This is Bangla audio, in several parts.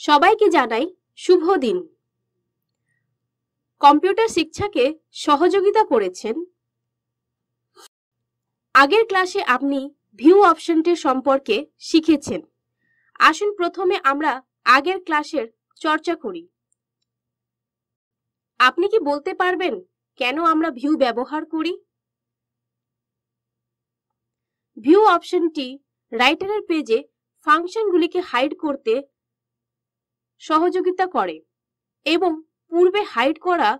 সবাইকে জানাই শুভ দিন। কম্পিউটার শিক্ষাকে সহযোগিতা করেছেন। আগের ক্লাসে আপনি ভিউ অপশনটির সম্পর্কে শিখেছেন। আসুন প্রথমে আমরা আগের ক্লাসের চর্চা করি। আপনি কি বলতে পারবেন কেন আমরা ভিউ ব্যবহার করি? ভিউ অপশনটি রাইটারের পেজে ফাংশনগুলিকে হাইড করতে সহযোগিতা করে এবং পূর্বে হাইড করা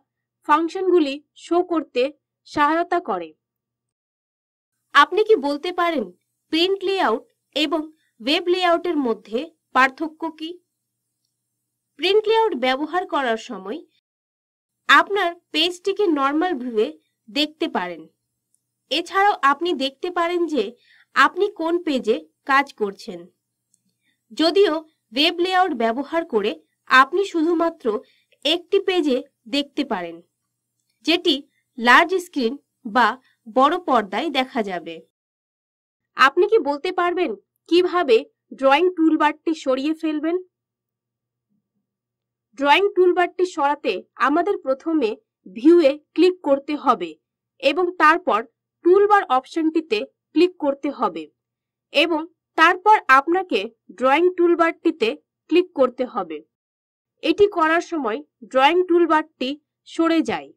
ফাংশনগুলি শো করতে সহায়তা করে। আপনি কি বলতে পারেন প্রিন্ট লেআউট এবং ওয়েব লেআউটের মধ্যে পার্থক্য কি? প্রিন্ট লেআউট ব্যবহার করার সময় আপনার পেজটিকে নর্মাল ভিউয়ে দেখতে পারেন। এছাড়াও আপনি দেখতে পারেন যে আপনি কোন পেজে কাজ করছেন। যদিও ওয়েব লেআউট ব্যবহার করে আপনি শুধুমাত্র একটি পেজে দেখতে পারেন, যেটি লার্জ স্ক্রিন বা বড় পর্দায় দেখা যাবে। আপনি কি বলতে পারবেন কীভাবে ড্রয়িং টুলবারটি সরিয়ে ফেলবেন? ড্রয়িং টুলবারটি সরাতে আমাদের প্রথমে ভিউয়ে ক্লিক করতে হবে এবং তারপর টুলবার অপশনটিতে ক্লিক করতে হবে এবং তারপর আপনাকে ড্রয়িং টুলবারটিতে ক্লিক করতে হবে। এটি করার সময় ড্রয়িং টুলবারটি সরে যায়।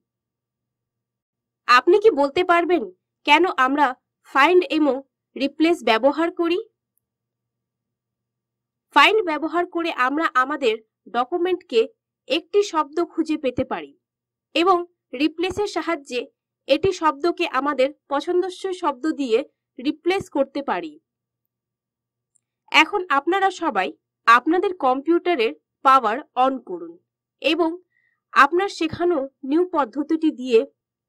আপনি কি বলতে পারবেন কেন আমরা ফাইন্ড এবং রিপ্লেস ব্যবহার করি? ফাইন্ড ব্যবহার করে আমরা আমাদের ডকুমেন্টকে একটি শব্দ খুঁজে পেতে পারি এবং রিপ্লেসের সাহায্যে এটি শব্দকে আমাদের পছন্দসই শব্দ দিয়ে রিপ্লেস করতে পারি। এখন আপনারা সবাই আপনাদের কম্পিউটারের পাওয়ার অন করুন এবং আপনার শেখানো নিউ পদ্ধতিটি দিয়ে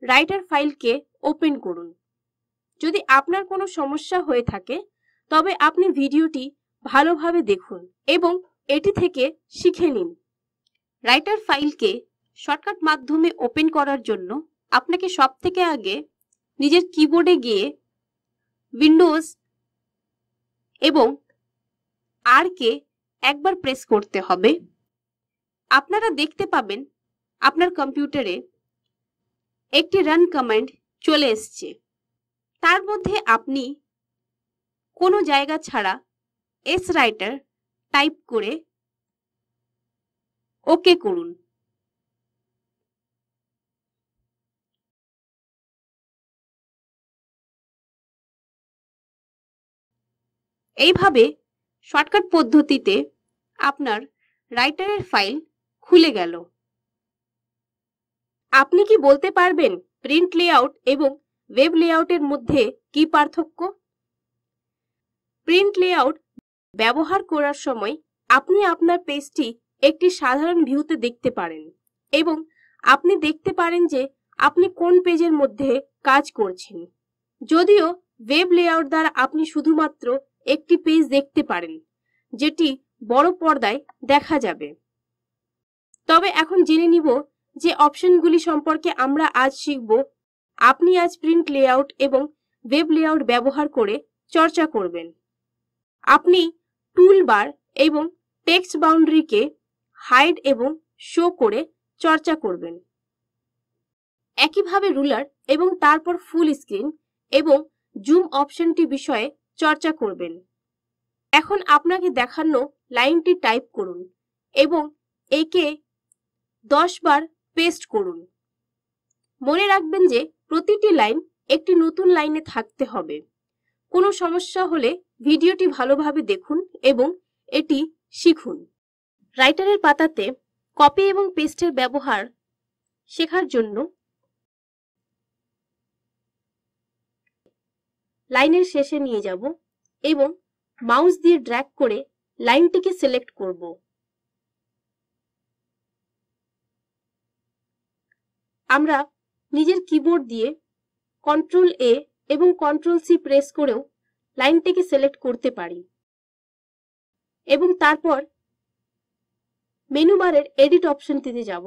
রাইটার ফাইলকে ওপেন করুন। যদি আপনার কোনো সমস্যা হয়ে থাকে, তবে আপনি ভিডিওটি ভালোভাবে দেখুন এবং এটি থেকে শিখে নিন। রাইটার ফাইলকে শর্টকাট মাধ্যমে ওপেন করার জন্য আপনাকে সব থেকে আগে নিজের কিবোর্ডে গিয়ে উইন্ডোজ এবং আর কে একবার প্রেস করতে হবে। আপনারা দেখতে পাবেন আপনার কম্পিউটারে একটি রান কমান্ড চলে এসছে। তার মধ্যে আপনি কোনো জায়গা ছাড়া এস রাইটার টাইপ করে ওকে করুন। এইভাবে শর্টকাট পদ্ধতিতে আপনার রাইটারের ফাইল খুলে গেল। আপনি কি বলতে পারবেন প্রিন্ট লেআউট এবং ওয়েব লেআউটের মধ্যে কি পার্থক্য? প্রিন্ট লেআউট ব্যবহার করার সময় আপনি আপনার পেজটি একটি সাধারণ ভিউতে দেখতে পারেন এবং আপনি দেখতে পারেন যে আপনি কোন পেজের মধ্যে কাজ করছেন। যদিও ওয়েব লেআউট দ্বারা আপনি শুধুমাত্র একটি পেজ দেখতে পারেন, যেটি বড় পর্দায় দেখা যাবে। তবে এখন জেনে নিব যে অপশনগুলি সম্পর্কে আমরা আজ শিখব, আপনি আজ প্রিন্ট লেআউট এবং ওয়েব লেআউট ব্যবহার করে চর্চা করবেন। আপনি টুলবার এবং টেক্সট বাউন্ডারিকে হাইড এবং শো করে চর্চা করবেন। একইভাবে রুলার এবং তারপর ফুল স্ক্রিন এবং জুম অপশনটি বিষয়ে চর্চা করবেন। এখন আপনাকে দেখানো লাইনটি টাইপ করুন এবং একে দশ বার পেস্ট করুন। মনে রাখবেন যে প্রতিটি লাইন একটি নতুন লাইনে থাকতে হবে। কোনো সমস্যা হলে ভিডিওটি ভালোভাবে দেখুন এবং এটি শিখুন। রাইটারের পাতাতে কপি এবং পেস্টের ব্যবহার শেখার জন্য লাইনের শেষে নিয়ে যাব এবং মাউস দিয়ে ড্র্যাগ করে লাইনটিকে সিলেক্ট করব। আমরা নিজের কিবোর্ড দিয়ে কন্ট্রোল এ এবং কন্ট্রোল সি প্রেস করেও লাইনটিকে সিলেক্ট করতে পারি। এবং তারপর মেনু বারের এডিট অপশনটিতে যাব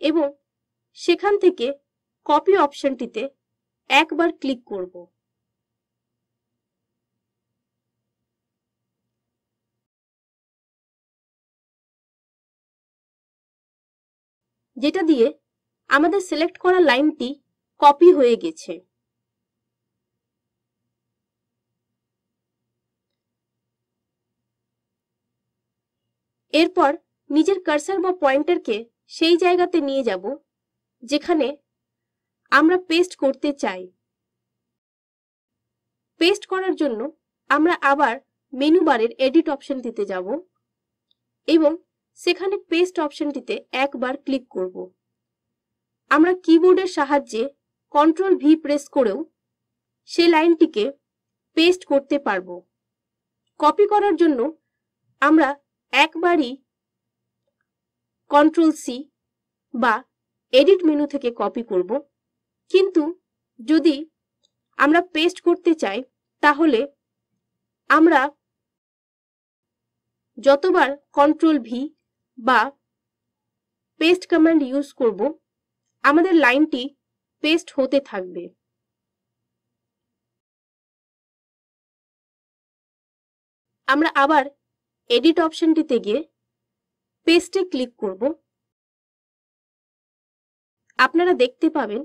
এবং সেখান থেকে কপি অপশনটিতে একবার ক্লিক করব। যেটা দিয়ে আমাদের সিলেক্ট করা লাইনটি কপি হয়ে গেছে। এরপর নিজের কার্সার বা পয়েন্টারকে সেই জায়গাতে নিয়ে যাব, যেখানে আমরা পেস্ট করতে চাই। পেস্ট করার জন্য আমরা আবার মেনু বারের এডিট অপশনটিতে যাব এবং সেখানে পেস্ট অপশনটিতে একবার ক্লিক করব। আমরা কিবোর্ডের সাহায্যে কন্ট্রোল ভি প্রেস করেও সে লাইনটিকে পেস্ট করতে পারব। কপি করার জন্য আমরা একবারই কন্ট্রোল সি বা এডিট মেনু থেকে কপি করব। কিন্তু যদি আমরা পেস্ট করতে চাই, তাহলে আমরা যতবার কন্ট্রোল ভি বা পেস্ট কমান্ড ইউজ করব, আমাদের লাইনটি পেস্ট হতে থাকবে। আমরা আবার এডিট অপশনটিতে গিয়ে পেস্টে ক্লিক করব। আপনারা দেখতে পাবেন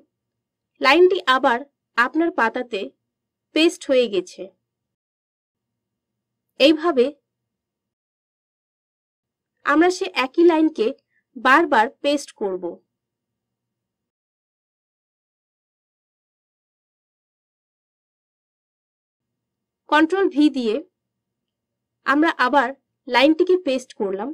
লাইনটি আবার আপনার পাতাতে পেস্ট হয়ে গেছে। এইভাবে আমরা সে একই লাইনকে বারবার পেস্ট করব। কন্ট্রোল ভি দিয়ে আমরা আবার লাইনটিকে পেস্ট করলাম।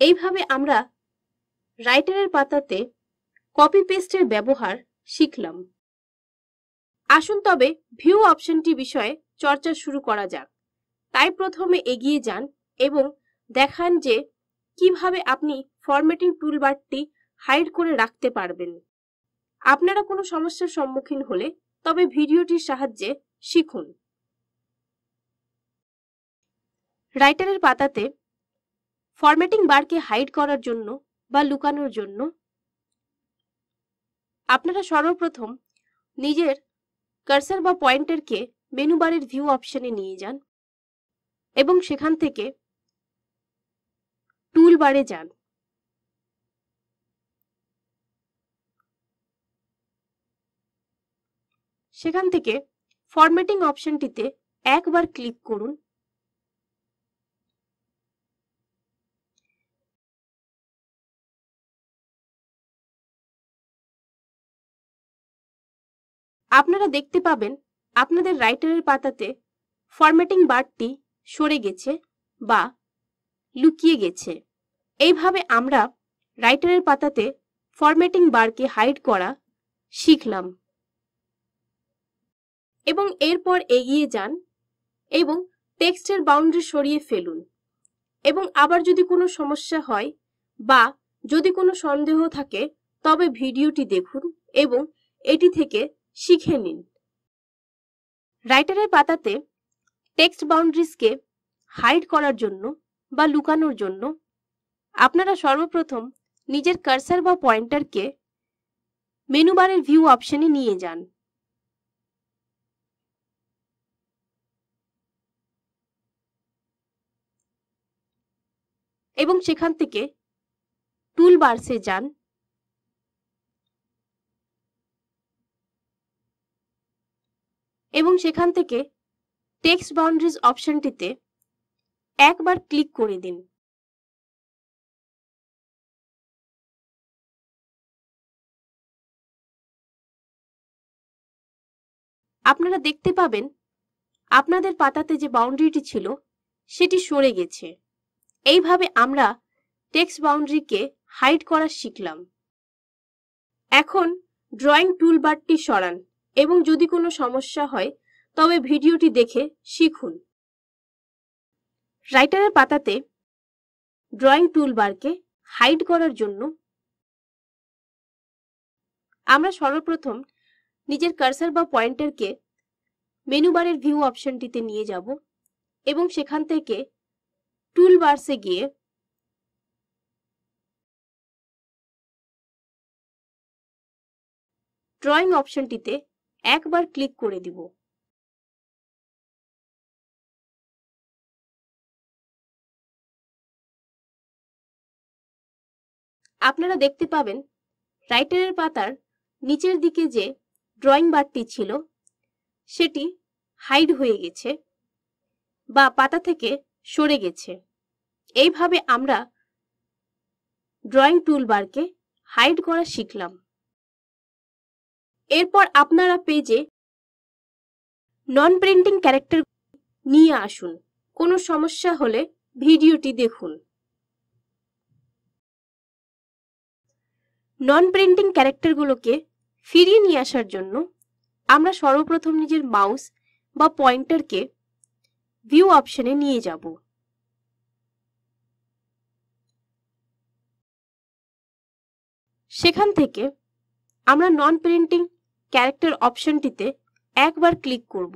এইভাবে আমরা রাইটারের পাতাতে কপি পেস্টের ব্যবহার শিখলাম। আসুন তবে ভিউ অপশনটি বিষয়ে চর্চা শুরু করা যাক। তাই প্রথমে এগিয়ে যান এবং দেখান যে কীভাবে আপনি ফরম্যাটিং টুলবারটি হাইড করে রাখতে পারবেন। আপনারা কোনো সমস্যার সম্মুখীন হলে তবে ভিডিওটির সাহায্যে শিখুন। রাইটারের পাতাতে ফরম্যাটিং বারকে হাইড করার জন্য বা লুকানোর জন্য আপনারা সর্বপ্রথম নিজের কার্সার বা পয়েন্টারকে মেনু বারের ভিউ অপশনে নিয়ে যান এবং সেখান থেকে টুল বারে যান। সেখান থেকে ফরম্যাটিং অপশনটিতে একবার ক্লিক করুন। আপনারা দেখতে পাবেন আপনাদের রাইটারের পাতাতে ফরম্যাটিং বারটি সরে গেছে বা লুকিয়ে গেছে। এইভাবে আমরা রাইটারের পাতাতে ফরম্যাটিং বারকে হাইড করা শিখলাম। এবং এরপর এগিয়ে যান এবং টেক্সটের বাউন্ডারি সরিয়ে ফেলুন। এবং আবার যদি কোনো সমস্যা হয় বা যদি কোনো সন্দেহ থাকে, তবে ভিডিওটি দেখুন এবং এটি থেকে শিখে নিন। রাইটারের পাতাতে টেক্সট বাউন্ডারিজকে হাইড করার জন্য বা লুকানোর জন্য আপনারা সর্বপ্রথম নিজের কার্সার বা পয়েন্টারকে মেনু বারের ভিউ অপশনে নিয়ে যান। এবং সেখান থেকে টুল বার্সে যান। এবং সেখান থেকে টেক্সট বাউন্ডারিজ অপশনটিতে একবার ক্লিক করে দিন। আপনারা দেখতে পাবেন আপনাদের পাতাতে যে বাউন্ডারিটি ছিল, সেটি সরে গেছে। এইভাবে আমরা টেক্সট বাউন্ডারিকে হাইড করা শিখলাম। এখন ড্রয়িং টুল টুলবারটি সরান। এবং যদি কোনো সমস্যা হয়, তবে ভিডিওটি দেখে শিখুন। রাইটারের পাতাতে ড্রয়িং টুলবারকে হাইড করার জন্য আমরা সর্বপ্রথম নিজের কার্সার বা পয়েন্টারকে মেনুবারের ভিউ অপশনটিতে নিয়ে যাব এবং সেখান থেকে টুলবার্সে গিয়ে ড্রয়িং অপশনটিতে একবার ক্লিক করে দিব। আপনারা দেখতে পাবেন, রাইটারের পাতার নিচের দিকে যে ড্রয়িং বারটি ছিল, সেটি হাইড হয়ে গেছে বা পাতা থেকে সরে গেছে। এইভাবে আমরা ড্রয়িং টুলবারকে হাইড করা শিখলাম। এরপর আপনারা পেজে নন প্রিন্টিং ক্যারেক্টার নিয়ে আসুন। কোনো সমস্যা হলে ভিডিওটি দেখুন। নন প্রিন্টিং ক্যারেক্টারগুলোকে ফিরিয়ে নিয়ে আসার জন্য আমরা সর্বপ্রথম নিজের মাউস বা পয়েন্টারকে ভিউ অপশনে নিয়ে যাব। সেখান থেকে আমরা নন প্রিন্টিং ক্যারেক্টার অপশনটিতে একবার ক্লিক করব।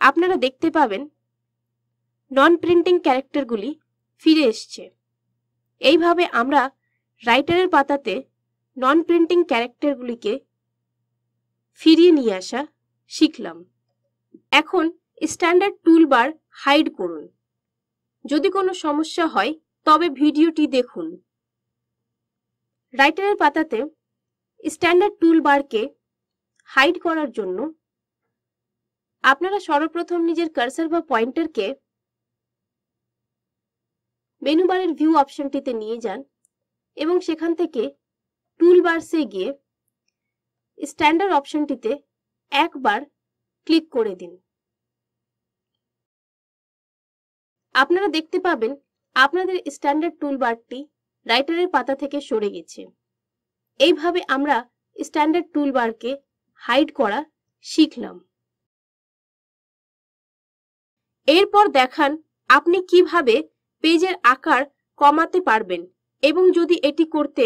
আপনারা দেখতে পাবেন নন প্রিন্টিং ক্যারেক্টারগুলি ফিরে এসছে। এইভাবে আমরা রাইটারের পাতাতে নন প্রিন্টিং ক্যারেক্টারগুলিকে ফিরিয়ে নিয়ে আসা শিখলাম। এখন স্ট্যান্ডার্ড টুলবার হাইড করুন। যদি কোনো সমস্যা হয়, তবে ভিডিওটি দেখুন। রাইটারের পাতাতে স্ট্যান্ডার্ড টুল বারকে হাইড করার জন্য আপনারা সর্বপ্রথম নিজের কার্সার বা পয়েন্টারকে মেনু বারের ভিউ অপশনটিতে নিয়ে যান এবং সেখান থেকে টুল বার্সে গিয়ে স্ট্যান্ডার্ড অপশনটিতে একবার ক্লিক করে দিন। আপনারা দেখতে পাবেন আপনাদের স্ট্যান্ডার্ড টুল বারটি রাইটারের পাতা থেকে সরে গেছে। এইভাবে আমরা স্ট্যান্ডার্ড টুল বারকে হাইড করা শিখলাম। এরপর দেখান আপনি কীভাবে পেজের আকার কমাতে পারবেন এবং যদি এটি করতে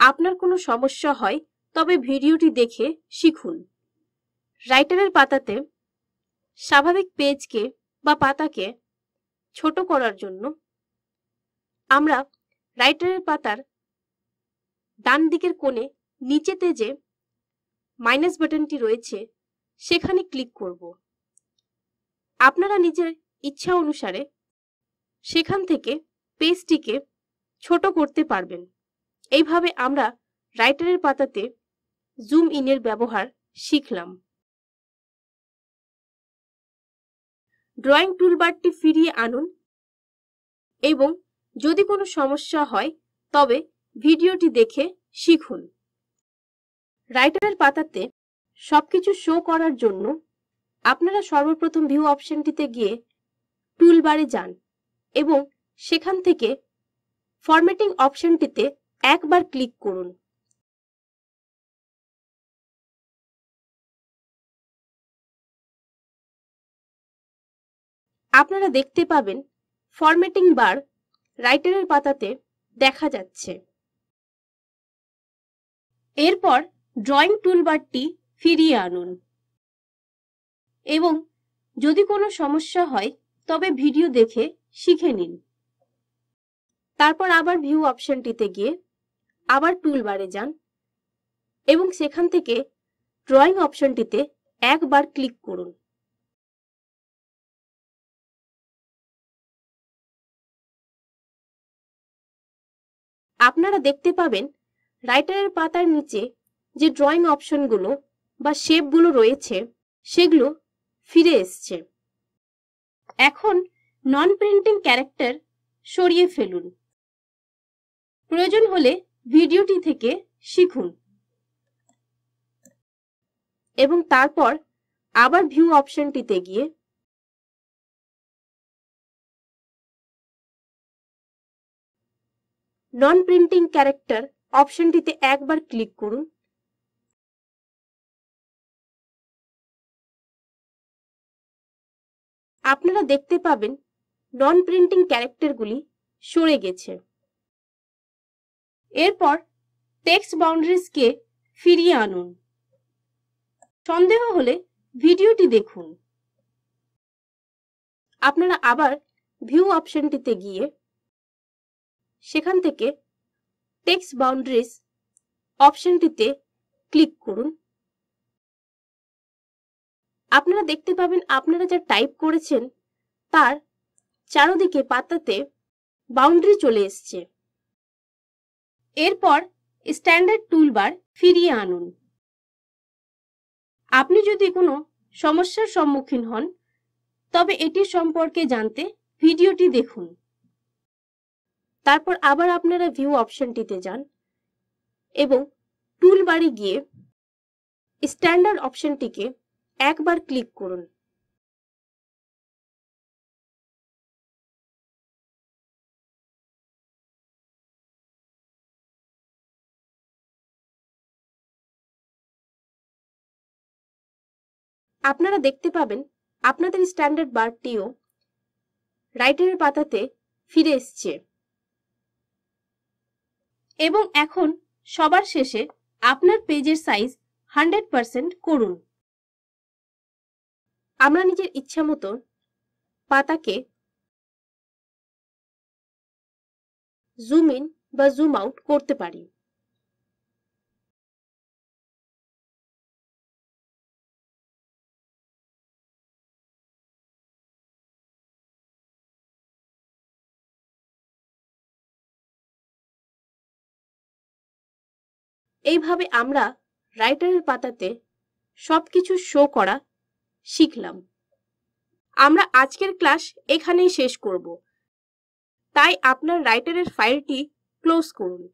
আপনার কোনো সমস্যা হয়, তবে ভিডিওটি দেখে শিখুন। রাইটারের পাতাতে স্বাভাবিক পেজকে বা পাতাকে ছোট করার জন্য আমরা রাইটারের পাতার ডান দিকের কোণে নিচেতে যে মাইনাস বাটনটি রয়েছে, সেখানে ক্লিক করব। আপনারা নিজের ইচ্ছা অনুসারে সেখান থেকে পেজটিকে ছোট করতে পারবেন। এইভাবে আমরা রাইটারের পাতাতে জুম ইনের ব্যবহার শিখলাম। ড্রয়িং টুলবারটি ফিরিয়ে আনুন এবং যদি কোনো সমস্যা হয়, তবে ভিডিওটি দেখে শিখুন। রাইটারের পাতাতে সবকিছু শো করার জন্য আপনারা সর্বপ্রথম ভিউ অপশনটিতে গিয়ে টুলবারে যান এবং সেখান থেকে ফরম্যাটিং অপশনটিতে একবার ক্লিক করুন। আপনারা দেখতে পাবেন ফরম্যাটিং বার রাইটারের পাতাতে দেখা যাচ্ছে। এরপর ড্রয়িং টুলবারটি ফিরিয়ে আনুন। এবং যদি কোনো সমস্যা হয়, তবে ভিডিও দেখে শিখে নিন। তারপর আবার ভিউ অপশনটিতে গিয়ে আবার টুলবারে যান এবং সেখান থেকে ড্রয়িং অপশনটিতে একবার ক্লিক করুন। আপনারা দেখতে পাবেন রাইটারের পাতার নিচে যে ড্রয়িং অপশনগুলো বা শেপগুলো রয়েছে, সেগুলো ফিরে এসছে। এখন নন প্রিন্টিং ক্যারেক্টার সরিয়ে ফেলুন। প্রয়োজন হলে ভিডিওটি থেকে শিখুন। এবং তারপর আবার ভিউ অপশনটিতে গিয়ে নন প্রিন্টিং ক্যারেক্টার অপশনটিতে একবার ক্লিক করুন। আপনারা দেখতে পাবেন নন প্রিন্টিং ক্যারেক্টারগুলি সরে গেছে। এরপর টেক্সট বাউন্ডারিজকে ফিরিয়ে আনুন। সন্দেহ হলে ভিডিওটি দেখুন। আপনারা আবার ভিউ অপশনটিতে গিয়ে সেখান থেকে টেক্সট বাউন্ডারিজ অপশনটিতে ক্লিক করুন। আপনারা দেখতে পাবেন আপনারা যা টাইপ করেছেন, তার চারদিকে পাতাতে বাউন্ডারি চলে এসছে। এরপর স্ট্যান্ডার্ড টুলবার ফিরিয়ে আনুন। আপনি যদি কোনো সমস্যার সম্মুখীন হন, তবে এটির সম্পর্কে জানতে ভিডিওটি দেখুন। তারপর আবার আপনারা ভিউ অপশনটিতে যান এবং টুল বারে গিয়ে স্ট্যান্ডার্ড অপশনটিকে একবার ক্লিক করুন। আপনারা দেখতে পাবেন আপনাদের স্ট্যান্ডার্ড বারটিও রাইটারের পাতাতে ফিরে এসছে। এবং এখন সবার শেষে আপনার পেজের সাইজ হান্ড্রেড পারসেন্ট করুন। আমরা নিজের ইচ্ছা মতো পাতাকে জুম ইন বা জুম আউট করতে পারি। এইভাবে আমরা রাইটারের পাতাতে সব কিছু শো করা শিখলাম। আমরা আজকের ক্লাস এখানেই শেষ করব। তাই আপনার রাইটারের ফাইলটি ক্লোজ করুন।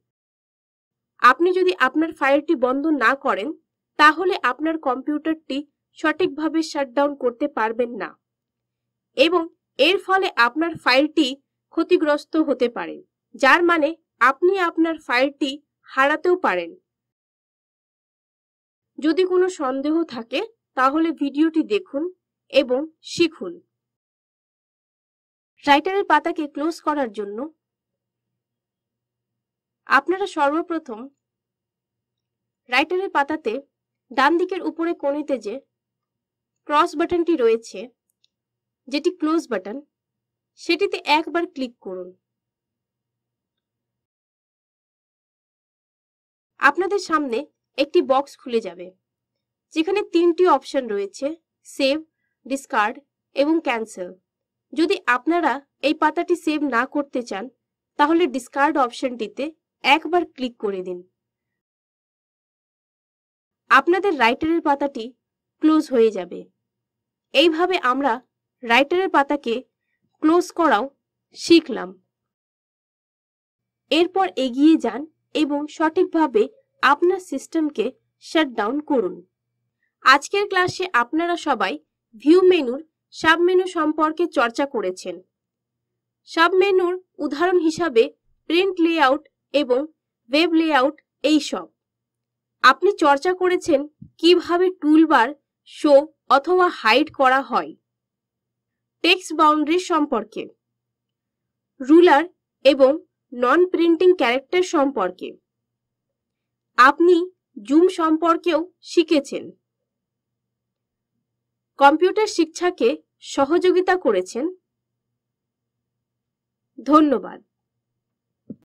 আপনি যদি আপনার ফাইলটি বন্ধ না করেন, তাহলে আপনার কম্পিউটারটি সঠিকভাবে শাটডাউন করতে পারবেন না। এবং এর ফলে আপনার ফাইলটি ক্ষতিগ্রস্ত হতে পারে, যার মানে আপনি আপনার ফাইলটি হারাতেও পারেন। যদি কোনো সন্দেহ থাকে, তাহলে ভিডিওটি দেখুন এবং শিখুন। রাইটারের পাতাকে ক্লোজ করার জন্য আপনারা সর্বপ্রথম রাইটারের পাতাতে ডান দিকের উপরে কোণেতে যে ক্রস বাটনটি রয়েছে, যেটি ক্লোজ বাটন, সেটিতে একবার ক্লিক করুন। আপনাদের সামনে একটি বক্স খুলে যাবে, যেখানে তিনটি অপশন রয়েছে সেভ ডিসকার্ড এবং ক্যান্সেল যদি আপনারা এই পাতাটি সেভ না করতে চান, তাহলে ডিসকার্ড অপশনটিতে একবার ক্লিক করে দিন। আপনাদের রাইটারের পাতাটি ক্লোজ হয়ে যাবে। এইভাবে আমরা রাইটারের পাতাকে ক্লোজ করাও শিখলাম। এরপর এগিয়ে যান এবং সঠিকভাবে আপনার সিস্টেমকে শাটডাউন করুন। আজকের ক্লাসে আপনারা সবাই ভিউ মেনুর সাব মেনু সম্পর্কে চর্চা করেছেন। সাব মেনুর উদাহরণ হিসাবে প্রিন্ট লেআউট এবং ওয়েব লেআউট এই সব। আপনি চর্চা করেছেন কীভাবে টুলবার শো অথবা হাইড করা হয়। টেক্সট বাউন্ডারি সম্পর্কে। রুলার এবং নন প্রিন্টিং ক্যারেক্টার সম্পর্কে। আপনি জুম সম্পর্কেও শিখেছেন। কম্পিউটার শিক্ষাকে সহযোগিতা করেছেন। ধন্যবাদ।